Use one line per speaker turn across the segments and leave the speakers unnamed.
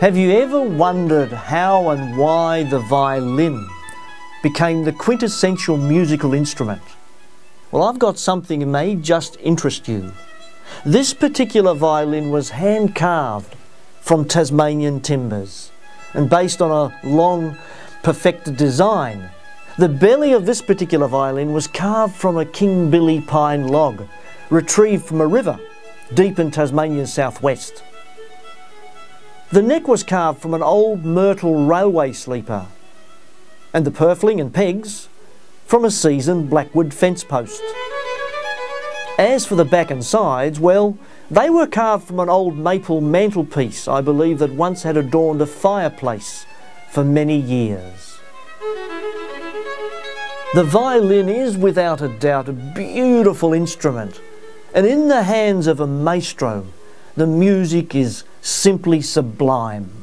Have you ever wondered how and why the violin became the quintessential musical instrument? Well, I've got something that may just interest you. This particular violin was hand carved from Tasmanian timbers and based on a long perfected design. The belly of this particular violin was carved from a King Billy pine log retrieved from a river deep in Tasmania's southwest. The neck was carved from an old myrtle railway sleeper, and the purfling and pegs from a seasoned blackwood fence post. As for the back and sides, well, they were carved from an old maple mantelpiece, I believe, that once had adorned a fireplace for many years. The violin is without a doubt a beautiful instrument, and in the hands of a maestro, the music is simply sublime.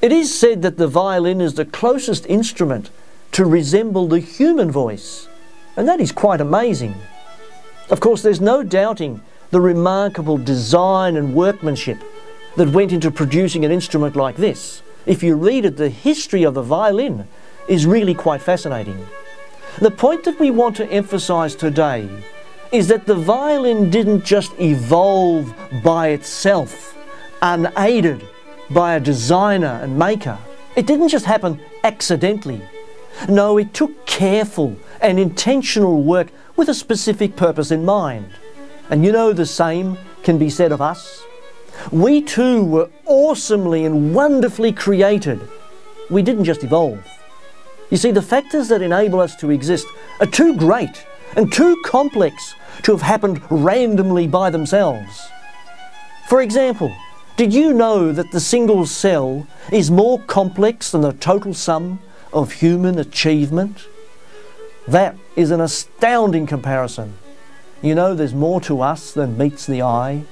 It is said that the violin is the closest instrument to resemble the human voice, and that is quite amazing. Of course, there's no doubting the remarkable design and workmanship that went into producing an instrument like this. If you read it, the history of the violin is really quite fascinating. The point that we want to emphasize today is that the violin didn't just evolve by itself, unaided by a designer and maker. It didn't just happen accidentally. No, it took careful and intentional work with a specific purpose in mind. And you know the same can be said of us. We too were awesomely and wonderfully created. We didn't just evolve. You see, the factors that enable us to exist are too great and too complex to have happened randomly by themselves. For example, did you know that the single cell is more complex than the total sum of human achievement? That is an astounding comparison. You know, there's more to us than meets the eye.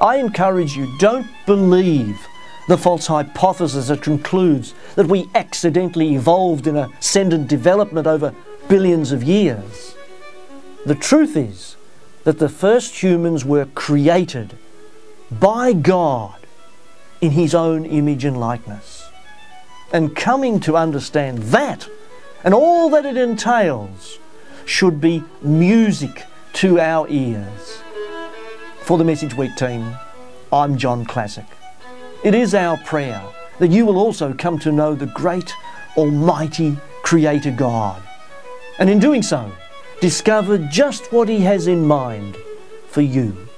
I encourage you, don't believe the false hypothesis that concludes that we accidentally evolved in ascendant development over billions of years. The truth is that the first humans were created by God in His own image and likeness. And coming to understand that and all that it entails should be music to our ears. For the Message Week team, I'm John Klassek. It is our prayer that you will also come to know the great, almighty Creator God. And in doing so, discover just what He has in mind for you.